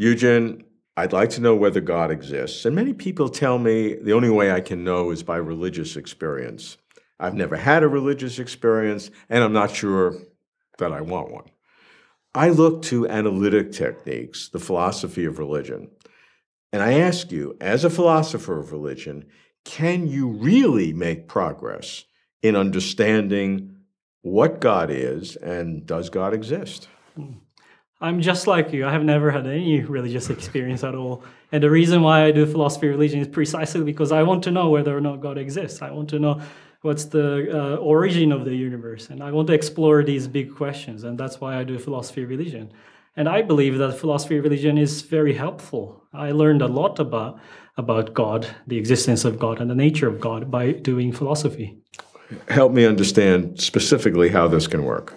Yujin, I'd like to know whether God exists. And many people tell me the only way I can know is by religious experience. I've never had a religious experience, and I'm not sure that I want one. I look to analytic techniques, the philosophy of religion. And I ask you, as a philosopher of religion, can you really make progress in understanding what God is and does God exist? Hmm. I'm just like you. I have never had any religious experience at all. And the reason why I do philosophy of religion is precisely because I want to know whether or not God exists. I want to know what's the uh, origin of the universe and i want to explore these big questions and that's why i do philosophy of religion and i believe that philosophy of religion is very helpful i learned a lot about about god the existence of god and the nature of god by doing philosophy help me understand specifically how this can work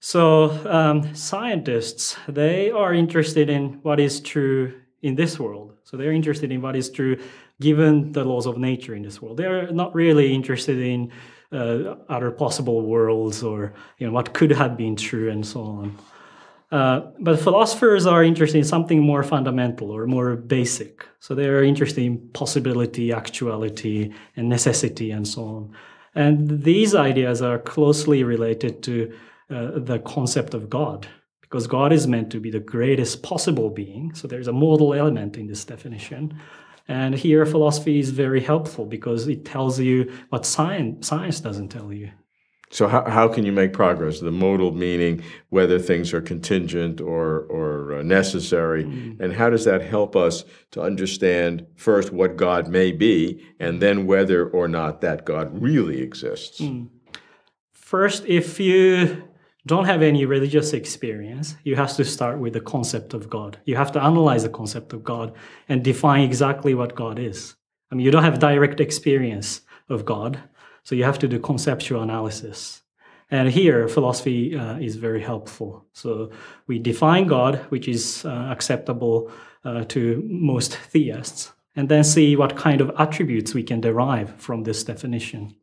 so um, scientists they are interested in what is true in this world so they're interested in what is true given the laws of nature in this world. They're not really interested in uh, other possible worlds or you know what could have been true and so on. Uh, but philosophers are interested in something more fundamental or more basic. So they're interested in possibility, actuality, and necessity, and so on. And these ideas are closely related to uh, the concept of God, because God is meant to be the greatest possible being. So there's a modal element in this definition. And here, philosophy is very helpful because it tells you what science, science doesn't tell you. So, how, how can you make progress? The modal meaning whether things are contingent or, or uh, necessary. Mm. And how does that help us to understand first what God may be and then whether or not that God really exists? Mm. First, if you don't have any religious experience, you have to start with the concept of God. You have to analyze the concept of God and define exactly what God is. I mean, you don't have direct experience of God, so you have to do conceptual analysis. And here, philosophy uh, is very helpful. So we define God, which is uh, acceptable uh, to most theists, and then see what kind of attributes we can derive from this definition.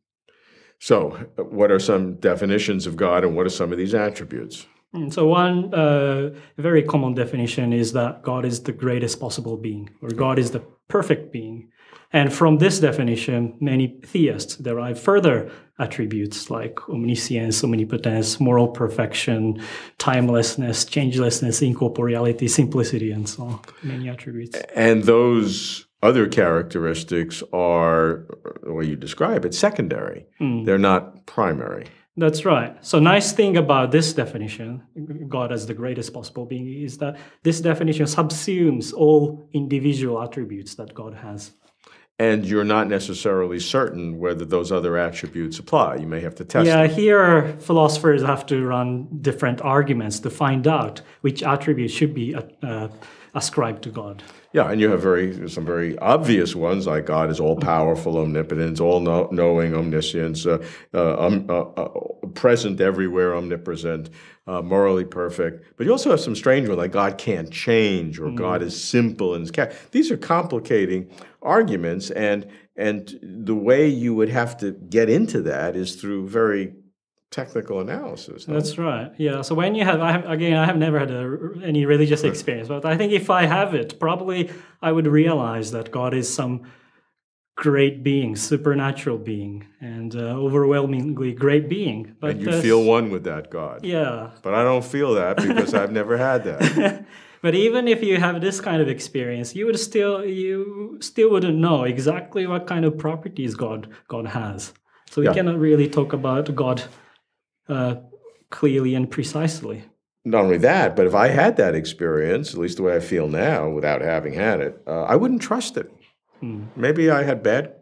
So, what are some definitions of God and what are some of these attributes? Hmm, so, one uh, very common definition is that God is the greatest possible being, or God is the perfect being. And from this definition, many theists derive further attributes like omniscience, omnipotence, moral perfection, timelessness, changelessness, incorporeality, simplicity, and so on. Many attributes. And those other characteristics are the way you describe it secondary mm. they're not primary that's right so nice thing about this definition god as the greatest possible being is that this definition subsumes all individual attributes that god has and you're not necessarily certain whether those other attributes apply. You may have to test. Yeah, them. here philosophers have to run different arguments to find out which attributes should be uh, ascribed to God. Yeah, and you have very some very obvious ones like God is all powerful, omnipotent, all know, knowing, omniscience, uh, uh, um, uh, uh, present everywhere, omnipresent, uh, morally perfect. But you also have some strange ones like God can't change or mm. God is simple and these are complicating arguments, and and the way you would have to get into that is through very technical analysis. No? That's right. Yeah. So when you have, I have, again, I have never had a, any religious experience, but I think if I have it, probably I would realize that God is some great being, supernatural being, and uh, overwhelmingly great being. But and you feel one with that God. Yeah. But I don't feel that because I've never had that. but even if you have this kind of experience, you would still you still wouldn't know exactly what kind of properties God God has. So we yeah. cannot really talk about God uh, clearly and precisely. Not only that, but if I had that experience, at least the way I feel now, without having had it, uh, I wouldn't trust it. Hmm. Maybe I had bad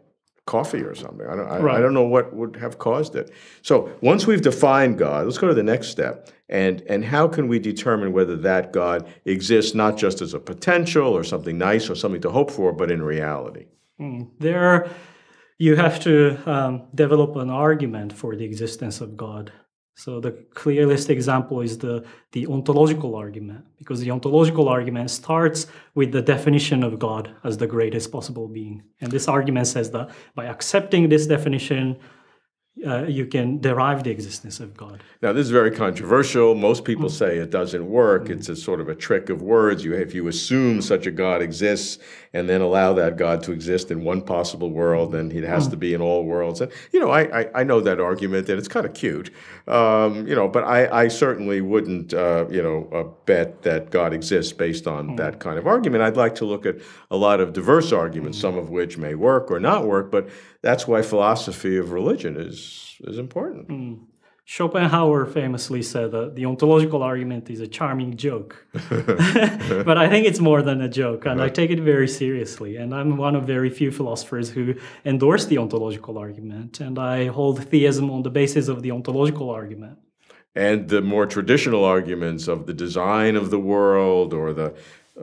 coffee or something. I don't, I, right. I, don't know what would have caused it. So once we've defined God, let's go to the next step. And, and how can we determine whether that God exists not just as a potential or something nice or something to hope for, but in reality? Mm. There, you have to um, develop an argument for the existence of God. So the clearest example is the, the ontological argument, because the ontological argument starts with the definition of God as the greatest possible being. And this argument says that by accepting this definition, uh, you can derive the existence of God. Now, this is very controversial. Most people say it doesn't work. It's a sort of a trick of words. You, if you assume such a God exists and then allow that God to exist in one possible world, then he has to be in all worlds. And you know, I I, I know that argument, and it's kind of cute. Um, you know, but I I certainly wouldn't uh, you know uh, bet that God exists based on that kind of argument. I'd like to look at a lot of diverse arguments, some of which may work or not work, but that's why philosophy of religion is is important. Hmm. Schopenhauer famously said that the ontological argument is a charming joke. but I think it's more than a joke, and I take it very seriously. And I'm one of very few philosophers who endorse the ontological argument, and I hold theism on the basis of the ontological argument. and the more traditional arguments of the design of the world or the,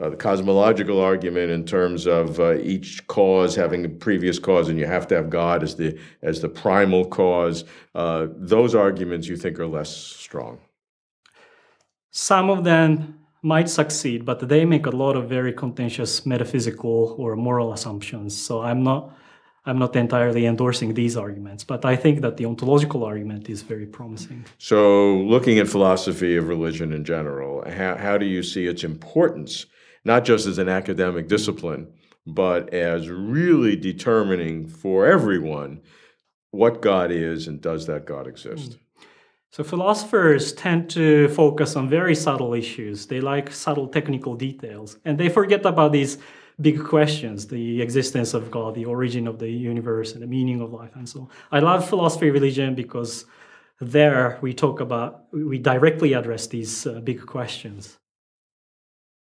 uh, the cosmological argument in terms of uh, each cause having a previous cause and you have to have God as the as the primal cause. Uh, those arguments you think are less strong. Some of them might succeed, but they make a lot of very contentious metaphysical or moral assumptions. So I'm not I'm not entirely endorsing these arguments, but I think that the ontological argument is very promising. So, looking at philosophy of religion in general, how, how do you see its importance, not just as an academic discipline, but as really determining for everyone what God is and does that God exist? So philosophers tend to focus on very subtle issues. They like subtle technical details, and they forget about these big questions: the existence of God, the origin of the universe, and the meaning of life, and so on. I love philosophy religion because there we talk about we directly address these uh, big questions.